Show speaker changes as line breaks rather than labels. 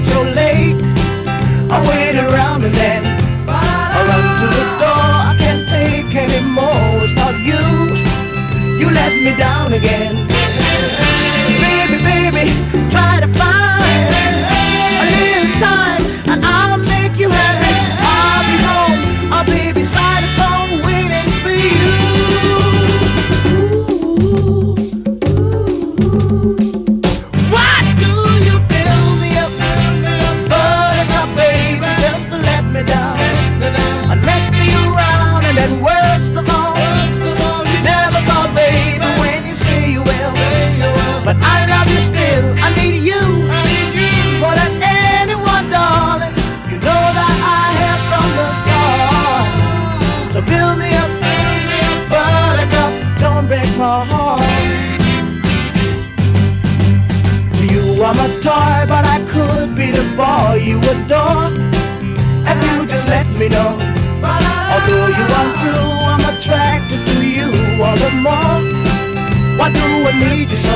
much lost. You are my toy, but I could be the boy you adore. If you just let me know. Although you are true, I'm attracted to you all the more. Why do I need you so?